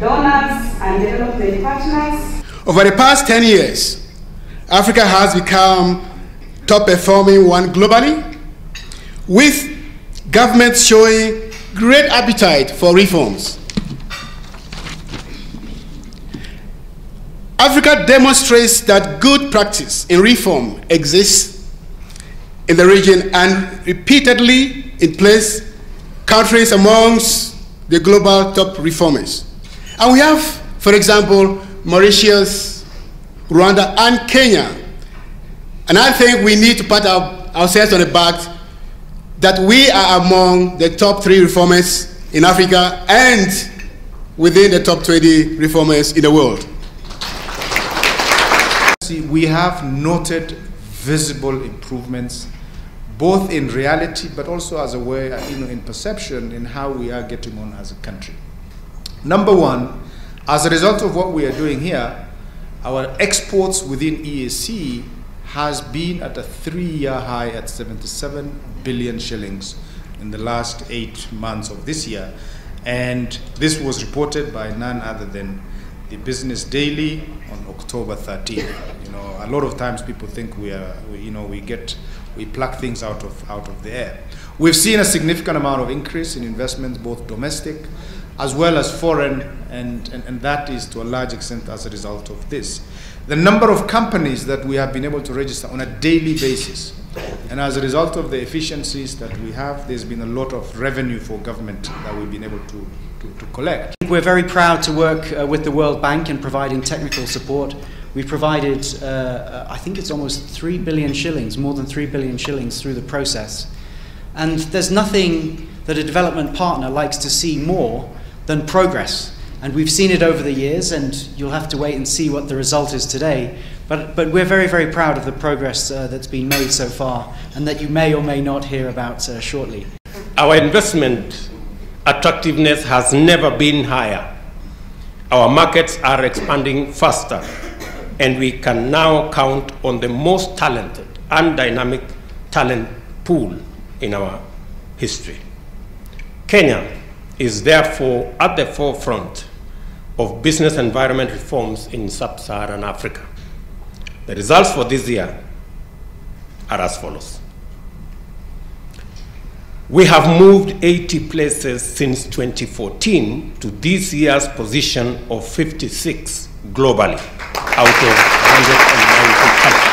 donors and development partners. Over the past 10 years, Africa has become top performing one globally, with governments showing great appetite for reforms. Africa demonstrates that good practice in reform exists in the region and repeatedly in place countries amongst the global top reformers. And we have, for example, Mauritius, Rwanda, and Kenya. And I think we need to pat our, ourselves on the back that we are among the top three reformers in Africa and within the top 20 reformers in the world. See, We have noted visible improvements both in reality but also as a way, you know, in perception in how we are getting on as a country. Number one, as a result of what we are doing here, our exports within EAC has been at a three-year high at 77 billion shillings in the last eight months of this year. And this was reported by none other than the Business Daily on October 13th. You know, a lot of times people think we are, we, you know, we get, we pluck things out of, out of the air. We've seen a significant amount of increase in investments, both domestic as well as foreign, and, and, and that is to a large extent as a result of this the number of companies that we have been able to register on a daily basis. And as a result of the efficiencies that we have, there's been a lot of revenue for government that we've been able to, to, collect. We're very proud to work uh, with the World Bank in providing technical support. We've provided, uh I think it's almost 3 billion shillings, more than 3 billion shillings through the process. And there's nothing that a development partner likes to see more than progress. And we've seen it over the years, and you'll have to wait and see what the result is today. But, but we're very, very proud of the progress uh, that's been made so far, and that you may or may not hear about uh, shortly. Our investment attractiveness has never been higher. Our markets are expanding faster, and we can now count on the most talented and dynamic talent pool in our history. Kenya is therefore at the forefront of business environment reforms in sub-Saharan Africa. The results for this year are as follows. We have moved 80 places since 2014 to this year's position of 56 globally out of 190 countries.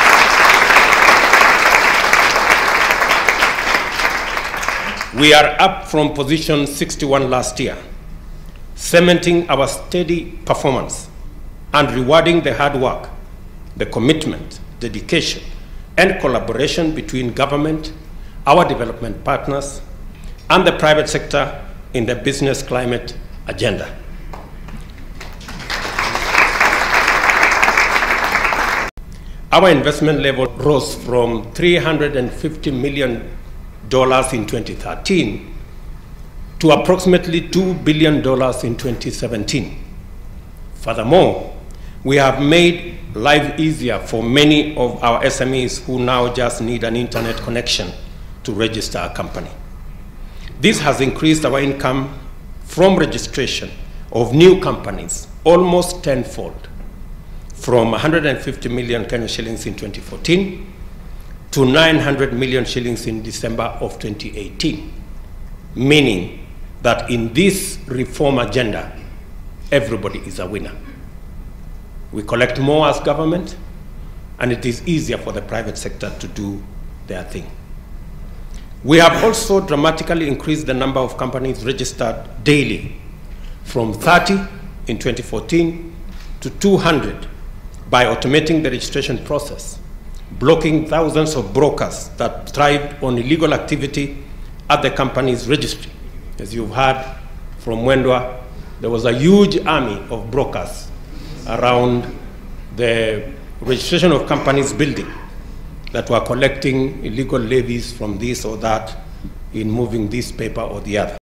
We are up from position 61 last year cementing our steady performance and rewarding the hard work, the commitment, dedication, and collaboration between government, our development partners, and the private sector in the business climate agenda. Our investment level rose from $350 million in 2013 to approximately $2 billion in 2017. Furthermore, we have made life easier for many of our SMEs who now just need an internet connection to register a company. This has increased our income from registration of new companies almost tenfold from 150 million Kenyan shillings in 2014 to 900 million shillings in December of 2018, meaning that in this reform agenda, everybody is a winner. We collect more as government, and it is easier for the private sector to do their thing. We have also dramatically increased the number of companies registered daily from 30 in 2014 to 200 by automating the registration process, blocking thousands of brokers that thrived on illegal activity at the company's registry. As you've heard from Mwendwa, there was a huge army of brokers around the registration of companies building that were collecting illegal levies from this or that in moving this paper or the other.